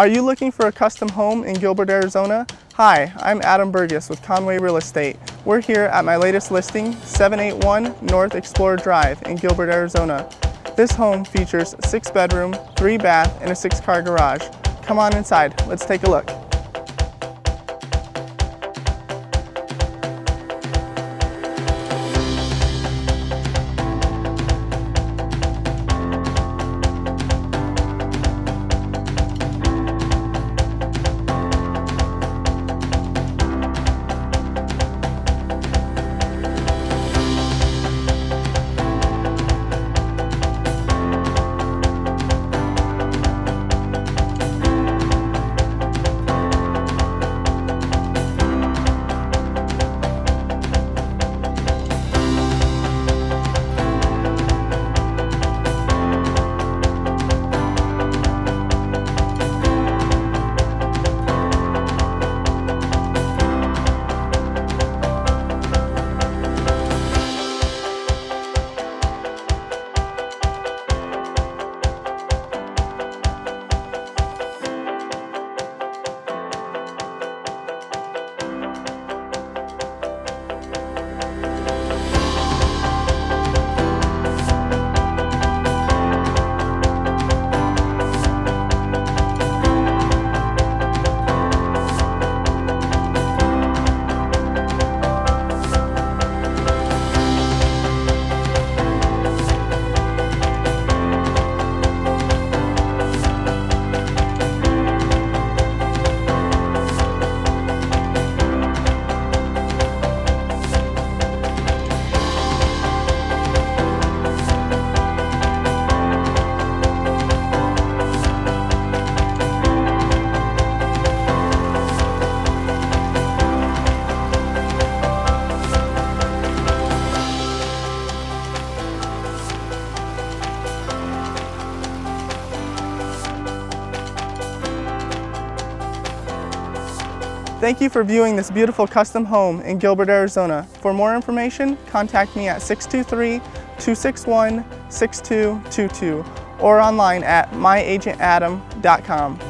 Are you looking for a custom home in Gilbert, Arizona? Hi, I'm Adam Burgess with Conway Real Estate. We're here at my latest listing, 781 North Explorer Drive in Gilbert, Arizona. This home features six bedroom, three bath, and a six car garage. Come on inside, let's take a look. Thank you for viewing this beautiful custom home in Gilbert, Arizona. For more information, contact me at 623-261-6222 or online at myagentadam.com.